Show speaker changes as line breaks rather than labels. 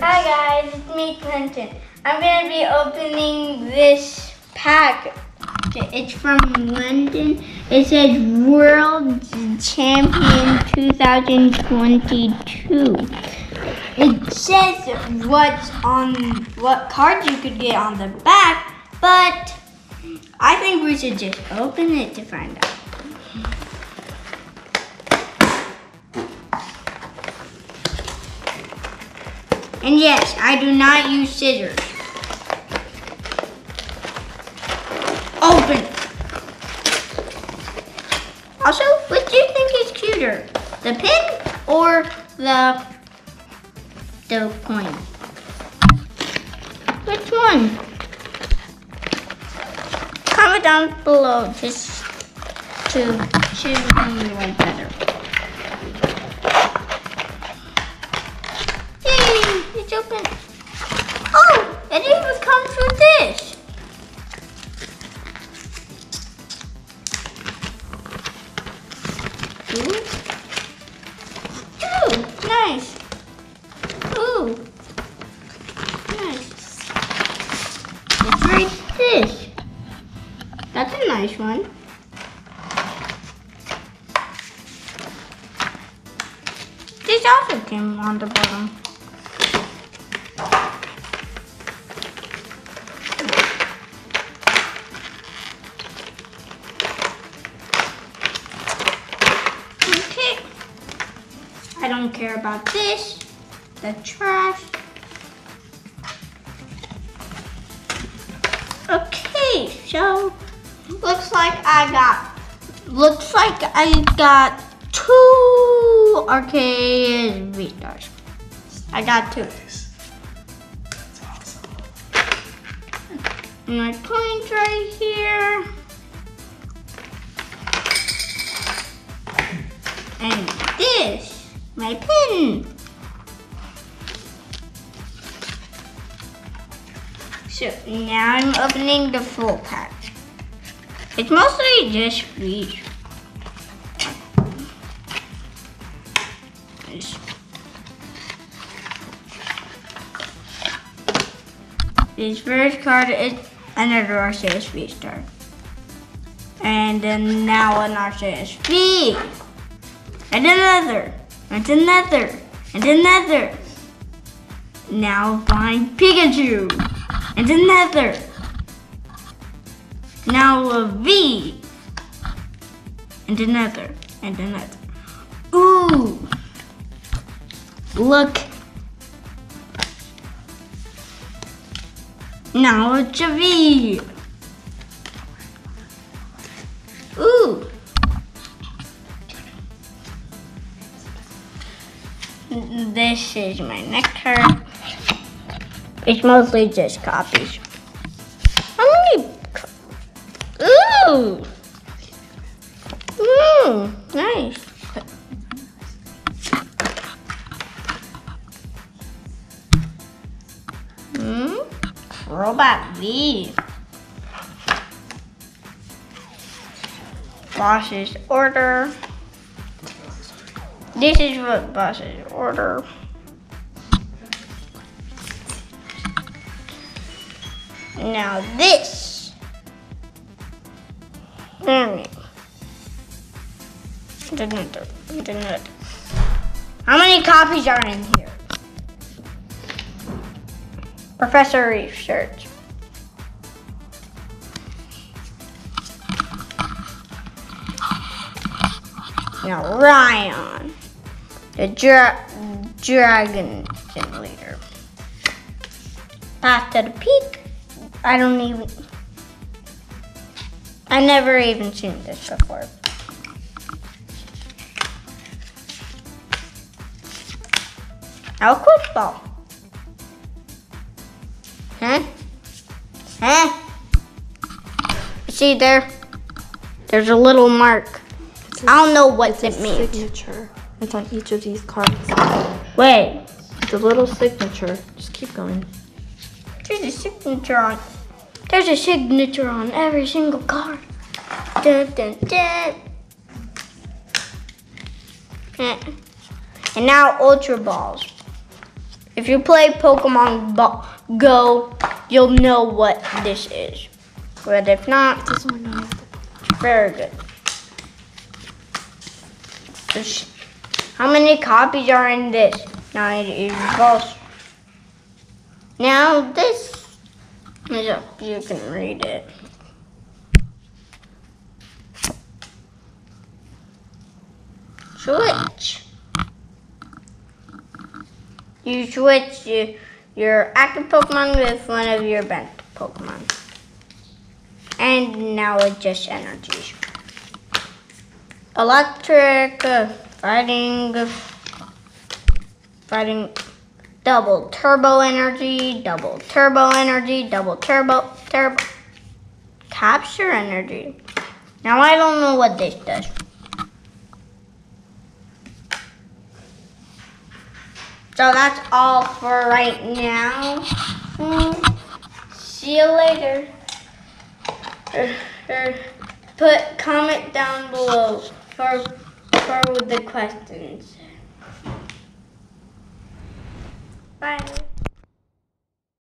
Hi guys, it's me Clinton. I'm gonna be opening this pack. It's from London. It says World Champion 2022. It says what's on what cards you could get on the back, but I think we should just open it to find out. And yes, I do not use scissors. Open. Also, what do you think is cuter? The pin or the the coin? Which one? Comment down below just to choose one better. Open. Oh, it even comes with this. Ooh. Ooh, nice. Ooh. Nice. Let's rate this. That's a nice one. This also came on the bottom. About this. The trash. Okay, so looks like I got looks like I got two arcade stars. I got two. My coins right here. And this, my pin. So now I'm opening the full pack. It's mostly just these. This- first card is another Arceus V star. And then now an Arceus V. And another. And another. And another. Now blind Pikachu. And another. Now a V. And another. And another. Ooh. Look. Now it's a V. Ooh. This is my nectar. It's mostly just copies. How many? Ooh. Ooh, nice. Hmm? Robot V. Boss's order. This is what boss's order. Now this. Another. How many copies are in here? Professor Research. Now Ryan, the dra- dragon simulator. To the peak. I don't even. I never even seen this before. Now quick ball. Huh? Huh? See there? There's a little mark. I don't know what it means.
signature. It's on each of these cards.
Wait,
It's a little signature. Just keep going.
there's a signature on. There's a signature on every single card. Dun, dun, dun. And now Ultra Balls. If you play Pokemon Go, you'll know what this is. But if not,
This one,
very good. How many copies are in this? Now it is false. Now this is. You can read it. Switch. You switch your, your active Pokemon with one of your bent Pokemon. And now it's just energies. Electric, uh, fighting, uh, fighting, double turbo energy, double turbo energy, double turbo, turbo, capture energy. Now I don't know what this does. So that's all for right now. Mm, See you later. Er, er, put comment down below for for the questions. Bye.